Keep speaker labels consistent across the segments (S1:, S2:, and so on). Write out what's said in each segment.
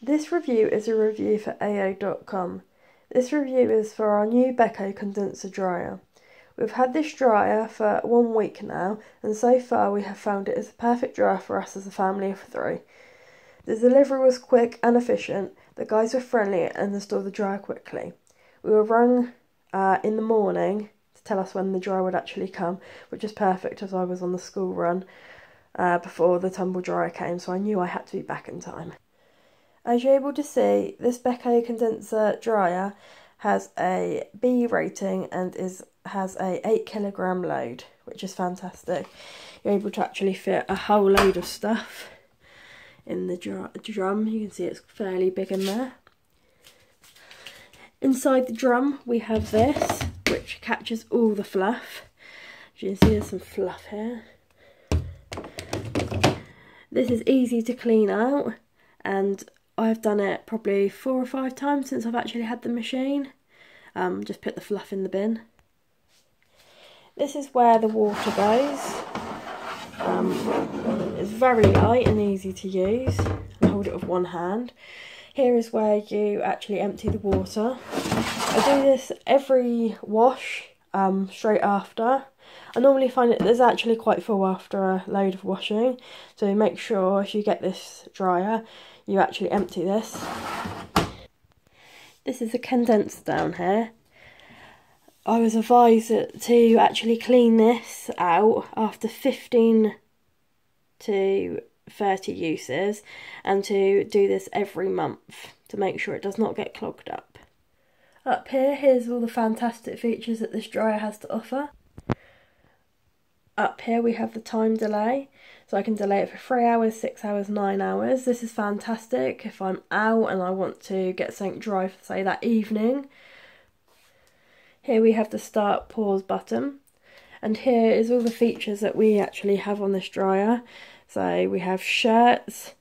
S1: This review is a review for AO.com. This review is for our new Beko condenser dryer. We've had this dryer for one week now, and so far we have found it is the perfect dryer for us as a family of three. The delivery was quick and efficient, the guys were friendly and installed the dryer quickly. We were rung uh, in the morning to tell us when the dryer would actually come, which is perfect as I was on the school run uh, before the tumble dryer came, so I knew I had to be back in time. As you're able to see, this Beko condenser dryer has a B rating and is has a 8 kilogram load, which is fantastic. You're able to actually fit a whole load of stuff in the drum. You can see it's fairly big in there. Inside the drum we have this, which catches all the fluff. As you can see there's some fluff here. This is easy to clean out and I've done it probably four or five times since I've actually had the machine. Um, just put the fluff in the bin. This is where the water goes. Um, it's very light and easy to use. I hold it with one hand. Here is where you actually empty the water. I do this every wash, um, straight after. I normally find it there's actually quite full after a load of washing, so make sure if you get this dryer, you actually empty this. This is a condenser down here. I was advised to actually clean this out after 15 to 30 uses and to do this every month to make sure it does not get clogged up. Up here, here's all the fantastic features that this dryer has to offer. Up here we have the time delay, so I can delay it for 3 hours, 6 hours, 9 hours. This is fantastic if I'm out and I want to get something dry for say that evening. Here we have the start pause button and here is all the features that we actually have on this dryer. So we have shirts,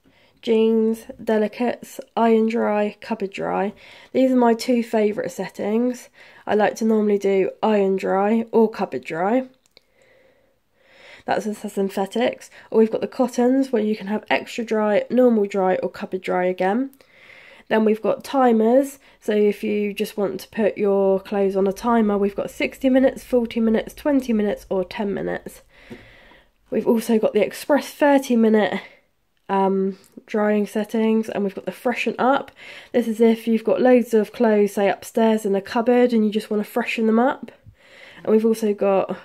S1: jeans, delicates, iron dry, cupboard dry. These are my two favourite settings. I like to normally do iron dry or cupboard dry. That's the synthetics. Or we've got the cottons where you can have extra dry, normal dry or cupboard dry again. Then we've got timers, so if you just want to put your clothes on a timer, we've got 60 minutes, 40 minutes, 20 minutes or 10 minutes. We've also got the express 30 minute um, drying settings and we've got the freshen up. This is if you've got loads of clothes, say upstairs in a cupboard and you just want to freshen them up. And we've also got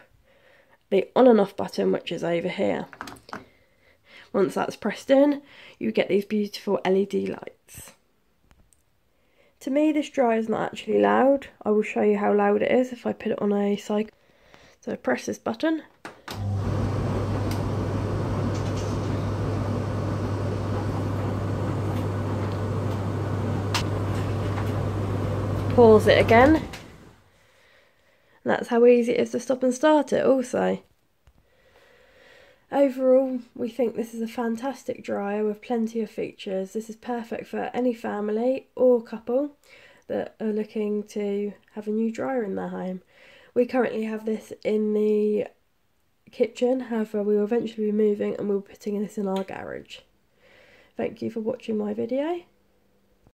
S1: the on and off button which is over here. Once that's pressed in you get these beautiful LED lights. To me this dryer is not actually loud. I will show you how loud it is if I put it on a cycle. So I press this button. Pause it again that's how easy it is to stop and start it oh, also. Overall, we think this is a fantastic dryer with plenty of features. This is perfect for any family or couple that are looking to have a new dryer in their home. We currently have this in the kitchen, however we will eventually be moving and we'll be putting this in our garage. Thank you for watching my video.